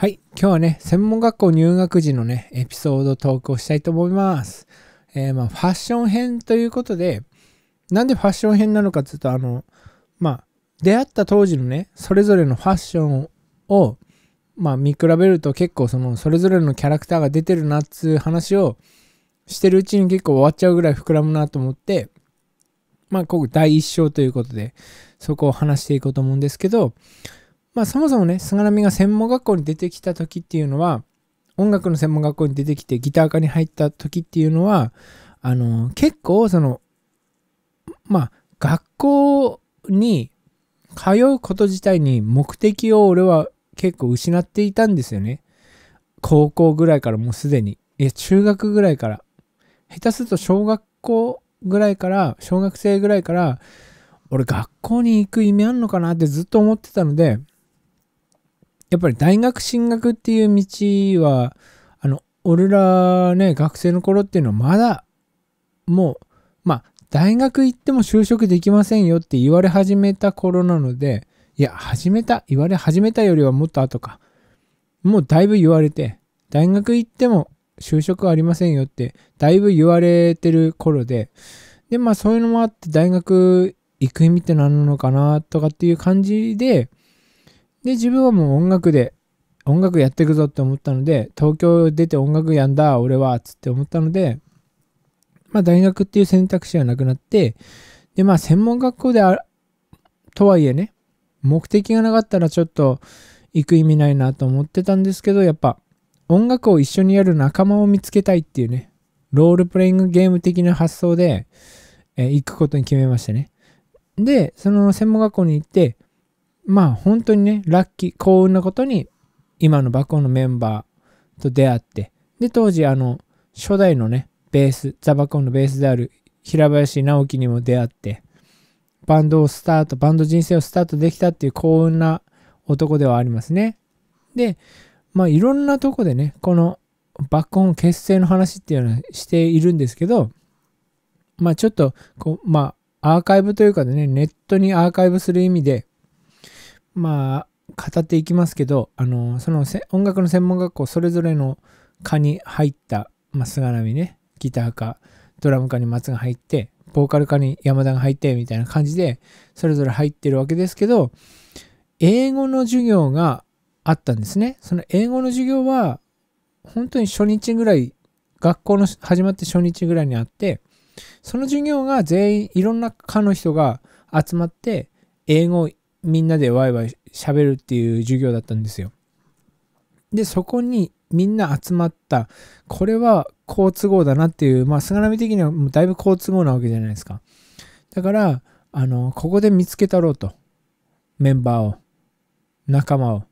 はい。今日はね、専門学校入学時のね、エピソードトークをしたいと思います。えー、まあ、ファッション編ということで、なんでファッション編なのかっていうと、あの、まあ、出会った当時のね、それぞれのファッションを、まあ、見比べると結構その、それぞれのキャラクターが出てるなっつう話をしてるうちに結構終わっちゃうぐらい膨らむなと思って、まあ、ここ第一章ということで、そこを話していこうと思うんですけど、まあそもそもね、菅波が専門学校に出てきた時っていうのは、音楽の専門学校に出てきてギター科に入った時っていうのは、あの、結構その、まあ学校に通うこと自体に目的を俺は結構失っていたんですよね。高校ぐらいからもうすでに。いや、中学ぐらいから。下手すると小学校ぐらいから、小学生ぐらいから、俺学校に行く意味あんのかなってずっと思ってたので、やっぱり大学進学っていう道は、あの、俺らね、学生の頃っていうのはまだ、もう、まあ、大学行っても就職できませんよって言われ始めた頃なので、いや、始めた、言われ始めたよりはもっと後か。もうだいぶ言われて、大学行っても就職ありませんよって、だいぶ言われてる頃で、で、まあそういうのもあって大学行く意味って何なのかなとかっていう感じで、で、自分はもう音楽で、音楽やっていくぞって思ったので、東京出て音楽やんだ、俺は、つって思ったので、まあ大学っていう選択肢はなくなって、で、まあ専門学校であとはいえね、目的がなかったらちょっと行く意味ないなと思ってたんですけど、やっぱ音楽を一緒にやる仲間を見つけたいっていうね、ロールプレイングゲーム的な発想で、えー行くことに決めましたね。で、その専門学校に行って、まあ本当にね、ラッキー、幸運なことに、今のバコのメンバーと出会って、で、当時あの、初代のね、ベース、ザバコンのベースである平林直樹にも出会って、バンドをスタート、バンド人生をスタートできたっていう幸運な男ではありますね。で、まあいろんなとこでね、このバッコン結成の話っていうのはしているんですけど、まあちょっと、こう、まあアーカイブというかでね、ネットにアーカイブする意味で、まあ、語っていきますけど、あの、その音楽の専門学校それぞれの科に入った、まあ、菅波ね、ギター科、ドラム科に松が入って、ボーカル科に山田が入って、みたいな感じで、それぞれ入ってるわけですけど、英語の授業があったんですね。その英語の授業は、本当に初日ぐらい、学校の始まって初日ぐらいにあって、その授業が全員いろんな科の人が集まって、英語をみんなでワイワイ喋るっていう授業だったんですよ。で、そこにみんな集まった。これは好都合だなっていう、まあ、菅波的にはもうだいぶ好都合なわけじゃないですか。だから、あの、ここで見つけたろうと。メンバーを。仲間を。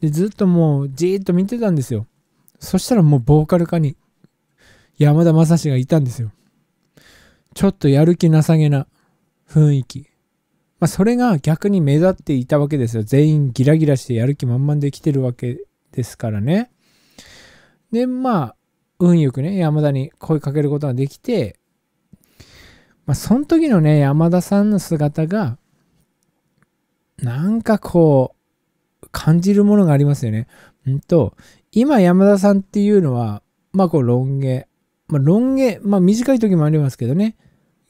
で、ずっともうじーっと見てたんですよ。そしたらもうボーカル科に山田正史がいたんですよ。ちょっとやる気なさげな雰囲気。まあ、それが逆に目立っていたわけですよ。全員ギラギラしてやる気満々で来てるわけですからね。で、まあ、運よくね、山田に声かけることができて、まあ、その時のね、山田さんの姿が、なんかこう、感じるものがありますよね。うんと、今山田さんっていうのは、まあこう、ロン毛。まあ、ロン毛、まあ短い時もありますけどね。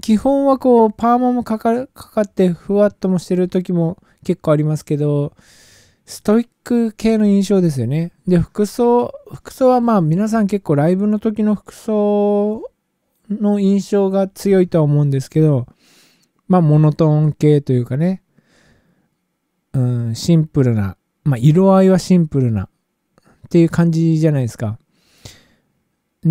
基本はこうパーマもかかかかってふわっともしてる時も結構ありますけどストイック系の印象ですよね。で服装服装はまあ皆さん結構ライブの時の服装の印象が強いとは思うんですけどまあモノトーン系というかね。うんシンプルなまあ色合いはシンプルなっていう感じじゃないですか。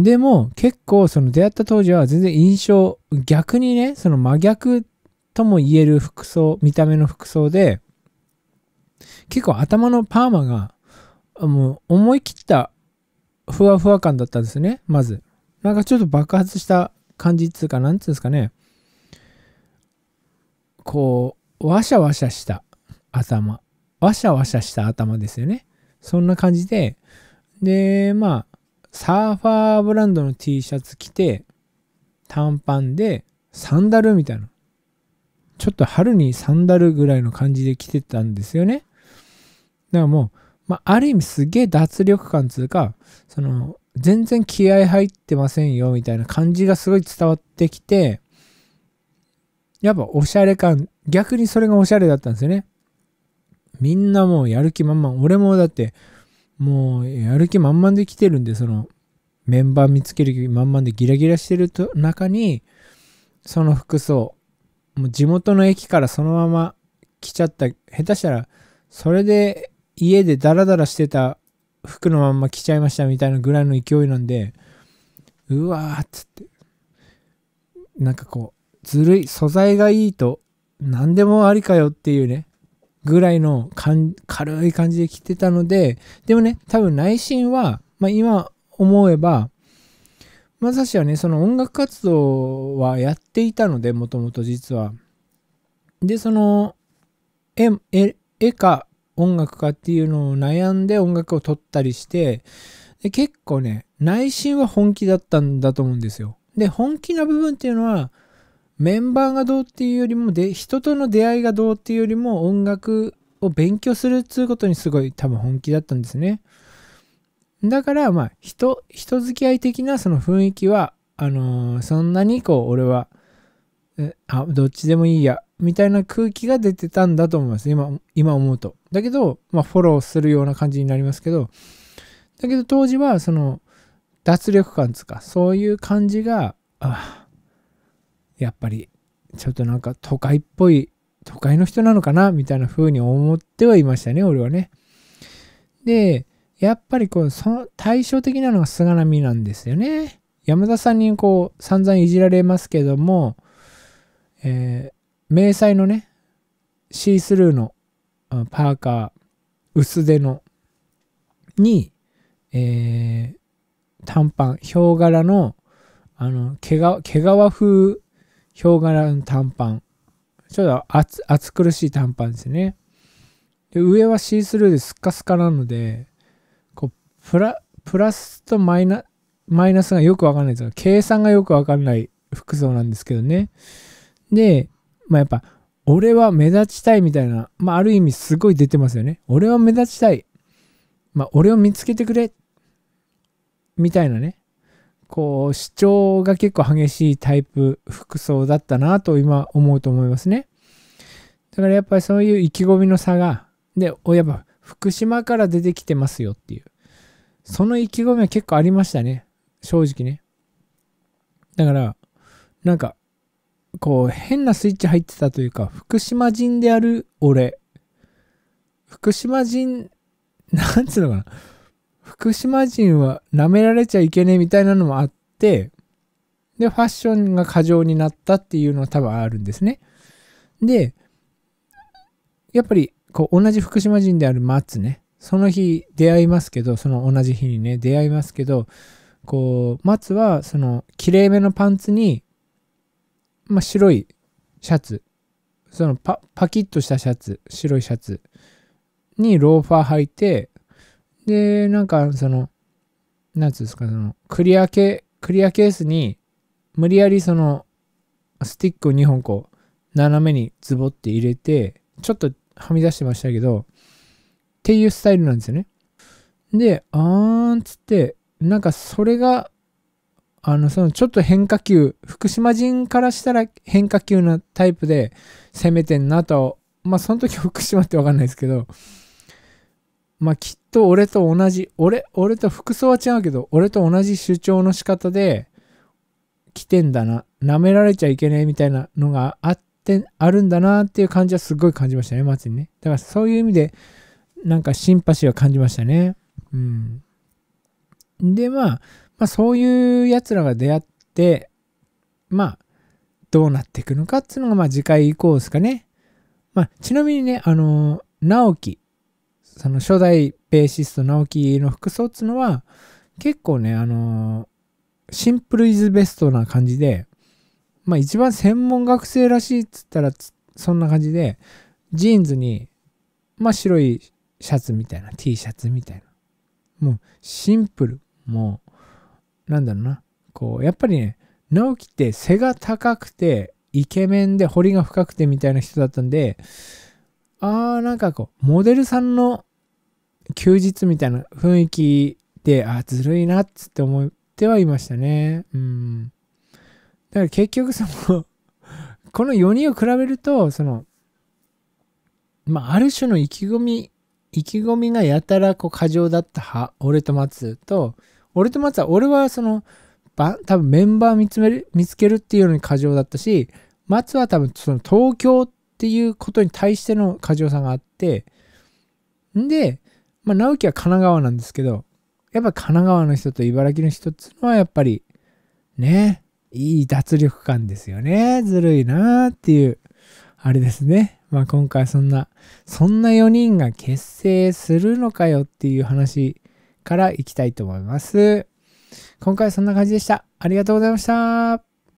でも結構その出会った当時は全然印象逆にねその真逆とも言える服装見た目の服装で結構頭のパーマがもう思い切ったふわふわ感だったんですねまず。なんかちょっと爆発した感じっつうかなんつうんですかね。こうワシャワシャした頭。ワシャワシャした頭ですよね。そんな感じで。でまあサーファーブランドの T シャツ着て、短パンでサンダルみたいな。ちょっと春にサンダルぐらいの感じで着てたんですよね。だからもう、まあ、ある意味すげえ脱力感つうか、その、全然気合入ってませんよみたいな感じがすごい伝わってきて、やっぱおしゃれ感、逆にそれがおしゃれだったんですよね。みんなもうやる気満々。俺もだって、もうやる気満々で来てるんで、その、メンバー見つける気満々でギラギラしてると中に、その服装、もう地元の駅からそのまま来ちゃった、下手したら、それで家でダラダラしてた服のまんま着ちゃいましたみたいなぐらいの勢いなんで、うわーっつって、なんかこう、ずるい、素材がいいと何でもありかよっていうね、ぐらいの軽い感じで着てたので、でもね、多分内心は、まあ今思えば、まさしはね、その音楽活動はやっていたので、もともと実は。で、その、絵、絵、絵か音楽かっていうのを悩んで音楽を撮ったりしてで結構ね内心は本気だったんだと思うんですよで本気な部分っていうのはメンバーがどうっていうよりもで人との出会いがどうっていうよりも音楽を勉強するっていうことにすごい多分本気だったんですねだからまあ人人付き合い的なその雰囲気はあのー、そんなにこう俺はあどっちでもいいやみたいな空気が出てたんだと思います。今、今思うと。だけど、まあ、フォローするような感じになりますけど、だけど当時は、その、脱力感つか、そういう感じが、あやっぱり、ちょっとなんか都会っぽい、都会の人なのかなみたいな風に思ってはいましたね、俺はね。で、やっぱりこう、その対照的なのが菅波なんですよね。山田さんにこう、散々いじられますけども、え迷彩のね、シースルーのパーカー、薄手の、に、えー、短パン、ヒョウ柄の、あの、毛皮毛皮風ヒョウ柄の短パン。ちょっと暑暑苦しい短パンですね。で上はシースルーでスッカスカなので、こうプラプラスとマイナマイナスがよくわかんないですが、計算がよくわかんない服装なんですけどね。で、まあやっぱ、俺は目立ちたいみたいな、まあある意味すごい出てますよね。俺は目立ちたい。まあ俺を見つけてくれ。みたいなね。こう、主張が結構激しいタイプ服装だったなと今思うと思いますね。だからやっぱりそういう意気込みの差が、で、やっぱ福島から出てきてますよっていう。その意気込みは結構ありましたね。正直ね。だから、なんか、こう変なスイッチ入ってたというか福島人である俺福島人なんつうのかな福島人は舐められちゃいけねえみたいなのもあってでファッションが過剰になったっていうのは多分あるんですね。でやっぱりこう同じ福島人である松ね。その日出会いますけどその同じ日にね出会いますけどこう松はそのきれいめのパンツにまあ、白いシャツ、そのパパキッとしたシャツ、白いシャツにローファー履いて、で、なんかその、なんつうんですか、その、クリアケ、クリアケースに、無理やりその、スティックを2本こう、斜めにズボって入れて、ちょっとはみ出してましたけど、っていうスタイルなんですよね。で、あーんつって、なんかそれがあの、そのちょっと変化球、福島人からしたら変化球なタイプで攻めてんなと、まあその時福島ってわかんないですけど、まあきっと俺と同じ、俺、俺と服装は違うけど、俺と同じ主張の仕方で来てんだな、舐められちゃいけねえみたいなのがあって、あるんだなっていう感じはすごい感じましたね、松にね。だからそういう意味で、なんかシンパシーは感じましたね。うん。で、まあ、まあ、そういうやつらが出会って、まあ、どうなっていくのかっていうのが、まあ、次回以降ですかね。まあ、ちなみにね、あの、直樹、その初代ベーシスト直樹の服装っていうのは、結構ね、あの、シンプルイズベストな感じで、まあ一番専門学生らしいっつったらそんな感じで、ジーンズに、まあ白いシャツみたいな、T シャツみたいな。もうシンプル。もうなんだろうな、こう、やっぱりね、直樹って背が高くて、イケメンで彫りが深くてみたいな人だったんで、あーなんかこう、モデルさんの休日みたいな雰囲気で、あ、ずるいなっつって思ってはいましたね。うん。だから結局その この4人を比べると、その、まあ、ある種の意気込み、意気込みがやたらこう過剰だった派、俺と松と、俺と松は、俺はその、ば多分メンバー見つめる見つけるっていうのに過剰だったし、松は多分その東京っていうことに対しての過剰さがあって、んで、まあ、直樹は神奈川なんですけど、やっぱ神奈川の人と茨城の人っていうのはやっぱり、ね、いい脱力感ですよね。ずるいなーっていう、あれですね。まあ今回そんな、そんな4人が結成するのかよっていう話からいきたいと思います。今回はそんな感じでした。ありがとうございました。